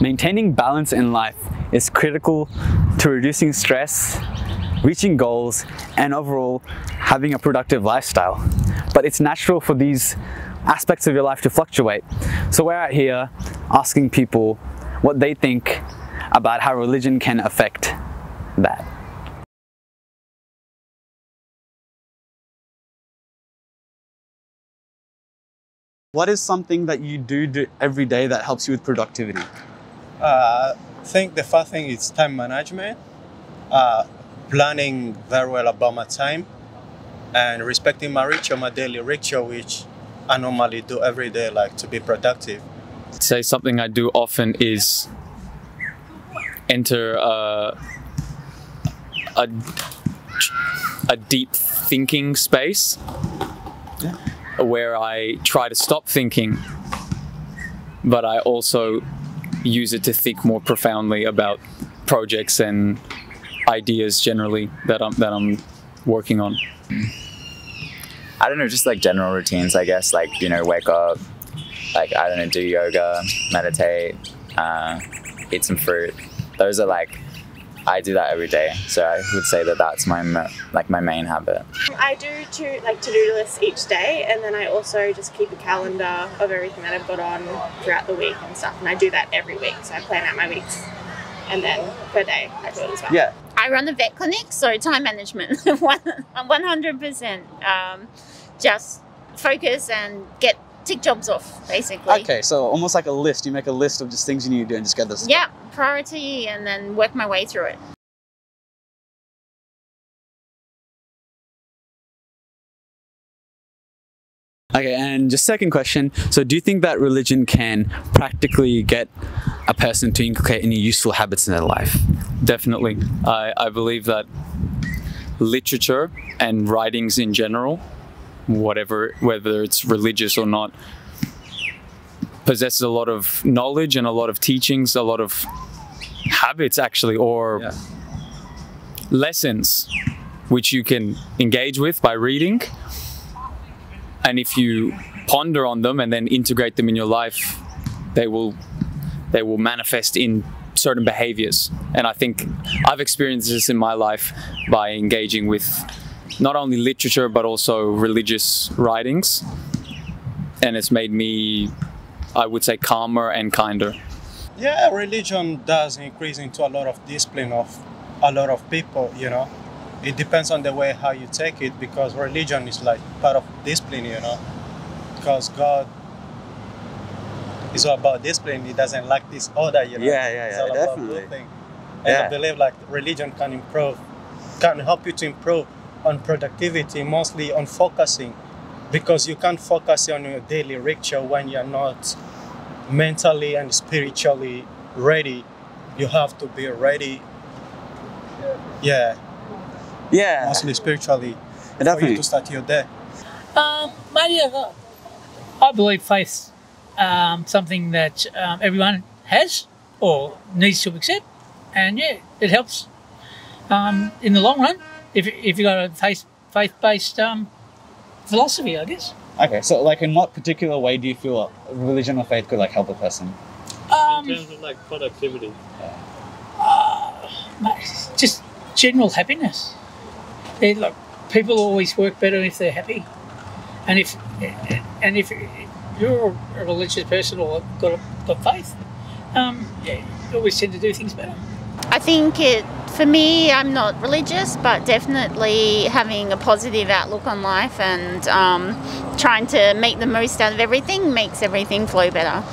Maintaining balance in life is critical to reducing stress, reaching goals, and overall having a productive lifestyle. But it's natural for these aspects of your life to fluctuate. So we're out here asking people what they think about how religion can affect that. What is something that you do, do every day that helps you with productivity? Uh, I think the first thing is time management, uh, planning very well about my time, and respecting my ritual, my daily ritual, which I normally do every day, like to be productive. Say something I do often is enter a, a, a deep thinking space Yeah. Where I try to stop thinking, but I also use it to think more profoundly about projects and ideas generally that I'm that I'm working on. I don't know, just like general routines, I guess. Like, you know, wake up, like, I don't know, do yoga, meditate, uh, eat some fruit. Those are like, I do that every day. So I would say that that's my, like, my main habit. I do two like to-do lists each day, and then I also just keep a calendar of everything that I've got on throughout the week and stuff. And I do that every week, so I plan out my weeks, and then per day I do it as well. Yeah. I run a vet clinic, so time management, one hundred percent. Um, just focus and get tick jobs off, basically. Okay, so almost like a list. You make a list of just things you need to do and just get this. Yeah, priority, and then work my way through it. Okay, and just second question. So, do you think that religion can practically get a person to inculcate any useful habits in their life? Definitely, I, I believe that literature and writings in general, whatever whether it's religious or not, possesses a lot of knowledge and a lot of teachings, a lot of habits actually, or Yeah. lessons which you can engage with by reading. And if you ponder on them and then integrate them in your life, they will they will manifest in certain behaviors. And I think I've experienced this in my life by engaging with not only literature but also religious writings. And it's made me I would say calmer and kinder. Yeah, religion does increase into a lot of discipline of a lot of people, you know. It depends on the way how you take it because religion is like part of discipline, you know. Because God is all about discipline. He doesn't like this order, you know. Yeah, yeah, It's yeah, all definitely. good thing. And Yeah. I believe like religion can improve, can help you to improve on productivity, mostly on focusing. Because you can't focus on your daily ritual when you're not mentally and spiritually ready. You have to be ready. Yeah, Yeah, mostly spiritually for you definitely. to start your day. Um, maybe I, I believe faith, um, something that um, everyone has or needs to accept, and yeah, it helps um, in the long run if if you got a faith faith based um, philosophy, I guess. Okay, so like, in what particular way do you feel religion or faith could like help a person? Um, in terms of like productivity. Mate, just general happiness. Yeah, look, people always work better if they're happy, and if and if you're a religious person or got got faith, um, yeah, you always tend to do things better. I think it, for me, I'm not religious, but definitely having a positive outlook on life and um, trying to make the most out of everything makes everything flow better.